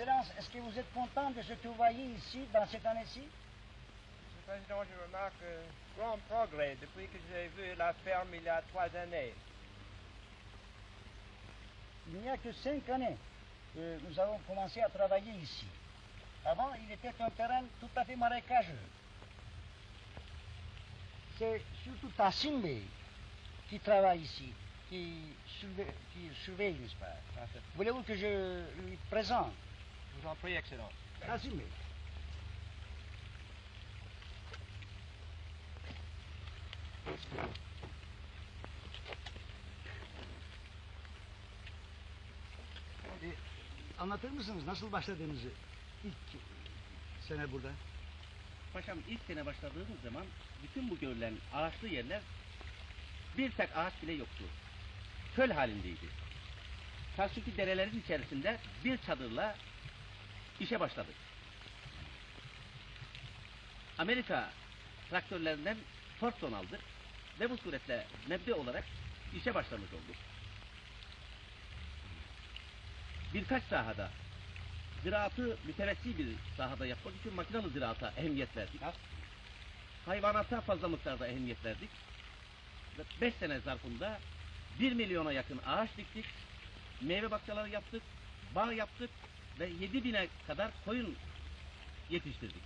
Excellence, est-ce que vous êtes content de ce que vous voyez ici, dans cette année-ci? Monsieur le Président, je remarque un grand progrès depuis que j'ai vu la ferme il y a trois années. Il n'y a que cinq années que nous avons commencé à travailler ici. Avant, il était un terrain tout à fait marécageux. C'est surtout Tassimbe qui travaille ici, qui surveille, qui surveille n'est-ce pas? Voulez-vous que je lui présente? Je vous en prie, Excellence. Tassimbe. E, anlatır mısınız nasıl başladığınızı ilk sene burada? Paşam ilk sene başladığımız zaman bütün bu görülen ağaçlı yerler bir tek ağaç bile yoktu. Köl halindeydi. Karşıki derelerin içerisinde bir çadırla işe başladık. Amerika traktörlerinden Fordson aldık ve bu suretle mebde olarak işe başlamış olduk. Birkaç sahada ziraatı mütevessi bir sahada yapmak için makinalı ziraata ehemmiyet verdik. Hayvanata fazla miktarda ehemmiyet verdik. Ve 5 sene zarfında 1 milyona yakın ağaç diktik. Meyve bahçeleri yaptık. Bağ yaptık ve 7 bine kadar koyun yetiştirdik.